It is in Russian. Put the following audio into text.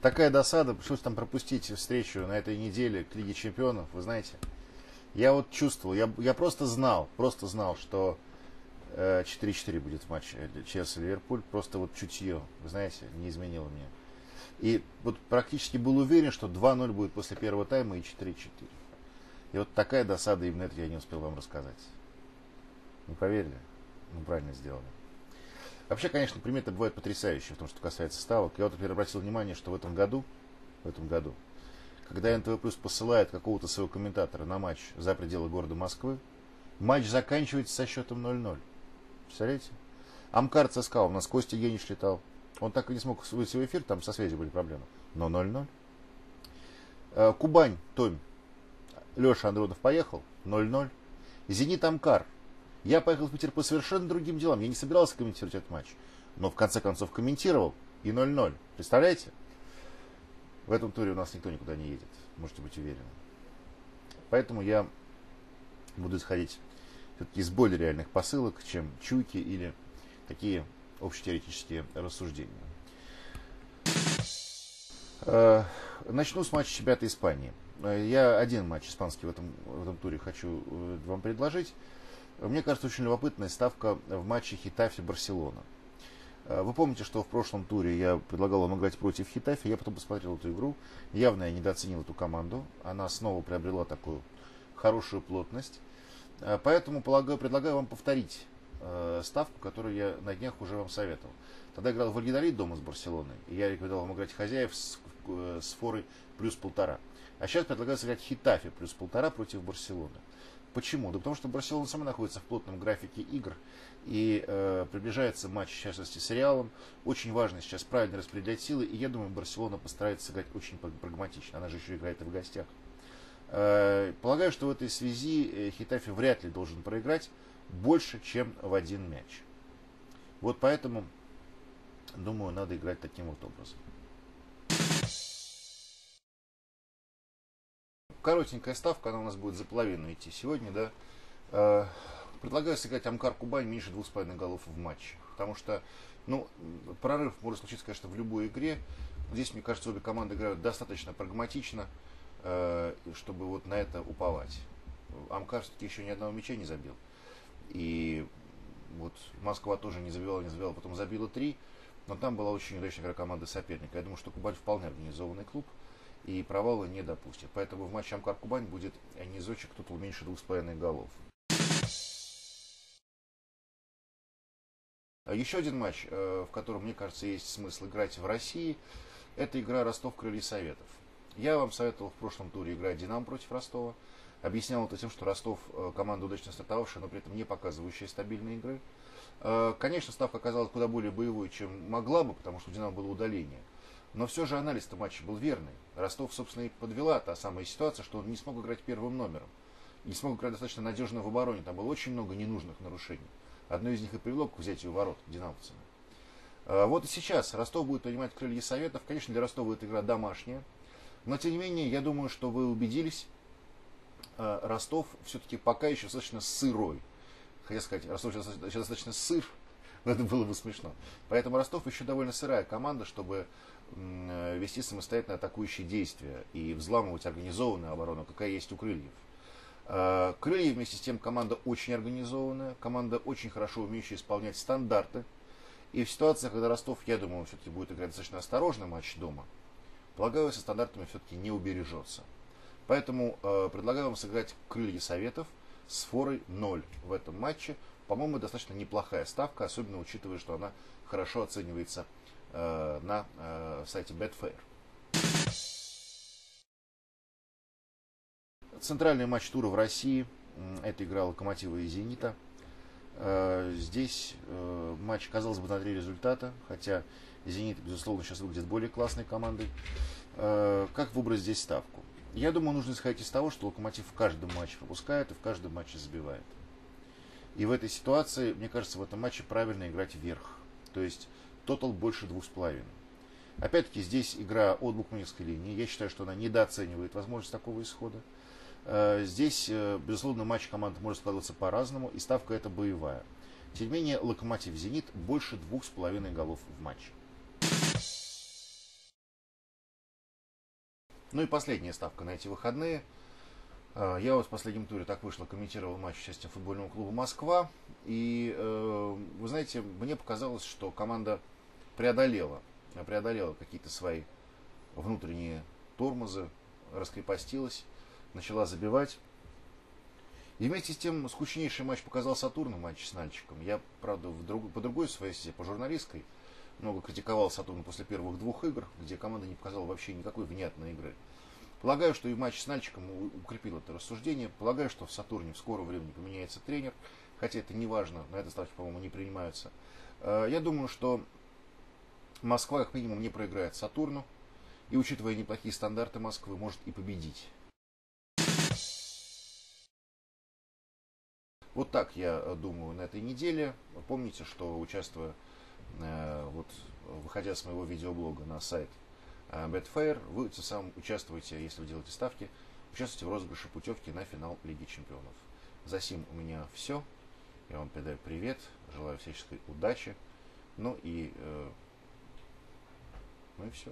такая досада, пришлось там пропустить встречу на этой неделе к Лиге Чемпионов, вы знаете. Я вот чувствовал, я, я просто знал, просто знал, что э, 4-4 будет в матче Челси-Ливерпуль. Просто вот чутье, вы знаете, не изменило мне. И вот практически был уверен, что 2-0 будет после первого тайма и 4-4. И вот такая досада именно это я не успел вам рассказать. Не поверили? Ну, правильно сделали. Вообще, конечно, приметы бывают потрясающие в том, что касается ставок. Я вот, например, обратил внимание, что в этом году, в этом году, когда НТВ Плюс посылает какого-то своего комментатора на матч за пределы города Москвы, матч заканчивается со счетом 0-0. Представляете? Амкар ЦСКА, у нас Костя Генич летал. Он так и не смог выйти в эфир, там со связью были проблемы. Но 0-0. Э, Кубань, Томь. Леша Андронов поехал, 0-0. Зенит Амкар, я поехал в Питер по совершенно другим делам. Я не собирался комментировать этот матч. Но в конце концов комментировал. И 0-0. Представляете? В этом туре у нас никто никуда не едет. Можете быть уверены. Поэтому я буду исходить из более реальных посылок, чем чуйки или такие общетеоретические рассуждения. Э, начну с матча чемпионата Испании. Э, я один матч испанский в этом, в этом туре хочу э, вам предложить. Мне кажется, очень любопытная ставка в матче Хитафи-Барселона. Э, вы помните, что в прошлом туре я предлагал вам играть против Хитафи, я потом посмотрел эту игру. Явно я недооценил эту команду. Она снова приобрела такую хорошую плотность. Э, поэтому полагаю, предлагаю вам повторить э, ставку, которую я на днях уже вам советовал. Тогда играл Вальгидарит дома с Барселоной, и я рекомендовал вам играть хозяев с, с форой плюс полтора. А сейчас предлагаю сыграть Хитафи плюс полтора против Барселоны. Почему? Да потому что Барселона сама находится в плотном графике игр и э, приближается матч, в частности, с Реалом. Очень важно сейчас правильно распределять силы, и я думаю, Барселона постарается сыграть очень прагматично. Она же еще играет и в гостях. Э, полагаю, что в этой связи э, Хитафи вряд ли должен проиграть больше, чем в один мяч. Вот поэтому, думаю, надо играть таким вот образом. Коротенькая ставка, она у нас будет за половину идти сегодня, да. Э, предлагаю сыграть Амкар Кубань меньше двух с половиной голов в матче. Потому что, ну, прорыв может случиться, конечно, в любой игре. Здесь, мне кажется, обе команды играют достаточно прагматично, э, чтобы вот на это уповать. Амкар все-таки еще ни одного мяча не забил. И вот Москва тоже не забивала, не забивала, потом забила три. Но там была очень удачная игра команды соперника. Я думаю, что Кубань вполне организованный клуб и провала не допустит. Поэтому в матче Амкар Кубань будет низочек тут меньше двух с половиной голов. Еще один матч, э, в котором, мне кажется, есть смысл играть в России, это игра Ростов Крылья Советов. Я вам советовал в прошлом туре играть Динам против Ростова. Объяснял это тем, что Ростов э, команда удачно стартовавшая, но при этом не показывающая стабильной игры. Э, конечно, ставка оказалась куда более боевой, чем могла бы, потому что у Динамо было удаление. Но все же анализ-то матча был верный. Ростов, собственно, и подвела та самая ситуация, что он не смог играть первым номером. Не смог играть достаточно надежно в обороне. Там было очень много ненужных нарушений. Одно из них и привело к взятию ворот динамовцами. А, вот и сейчас Ростов будет принимать крылья советов. Конечно, для Ростова эта игра домашняя. Но, тем не менее, я думаю, что вы убедились, а, Ростов все-таки пока еще достаточно сырой. Хотя сказать, Ростов сейчас достаточно сыр, но это было бы смешно. Поэтому Ростов еще довольно сырая команда, чтобы вести самостоятельно атакующие действия и взламывать организованную оборону, какая есть у крыльев. Э, крылья вместе с тем команда очень организованная, команда очень хорошо умеющая исполнять стандарты. И в ситуациях, когда Ростов, я думаю, все-таки будет играть достаточно осторожно матч дома, полагаю, со стандартами все-таки не убережется. Поэтому э, предлагаю вам сыграть крылья советов с форой 0 в этом матче. По-моему, достаточно неплохая ставка, особенно учитывая, что она хорошо оценивается Э, на э, сайте Betfair. Центральный матч тура в России. Это игра Локомотива и Зенита. Э, здесь матч, казалось бы, на три результата, хотя Зенит, безусловно, сейчас выглядит более классной командой. Как выбрать здесь ставку? Я думаю, нужно исходить из того, что Локомотив в каждом матче пропускает и в каждом матче забивает. И в этой ситуации, мне кажется, в этом матче правильно играть вверх. То есть тотал больше двух с половиной. Опять-таки здесь игра от букмекерской линии. Я считаю, что она недооценивает возможность такого исхода. Э, здесь, э, безусловно, матч команд может складываться по-разному, и ставка это боевая. Тем не менее, Локомотив Зенит больше двух с половиной голов в матче. Ну и последняя ставка на эти выходные. А, я вот в последнем туре так вышло, комментировал матч участия футбольного клуба «Москва». И, э, вы знаете, мне показалось, что команда преодолела, преодолела какие-то свои внутренние тормозы, раскрепостилась, начала забивать. И вместе с тем скучнейший матч показал Сатурн матч с Нальчиком. Я, правда, в друг, по другой своей сети, по журналистской, много критиковал Сатурн после первых двух игр, где команда не показала вообще никакой внятной игры. Полагаю, что и матч с Нальчиком укрепил это рассуждение. Полагаю, что в Сатурне в скором времени поменяется тренер, хотя это не важно, на это ставки, по-моему, не принимаются. Э, я думаю, что Москва, как минимум, не проиграет Сатурну, и, учитывая неплохие стандарты Москвы, может и победить. Вот так я думаю на этой неделе. Помните, что участвуя, э, вот, выходя с моего видеоблога на сайт э, Betfair, вы самым участвуете, если вы делаете ставки, участвуете в розыгрыше путевки на финал Лиги Чемпионов. За сим у меня все. Я вам передаю привет, желаю всяческой удачи. Ну и, э, ну и все.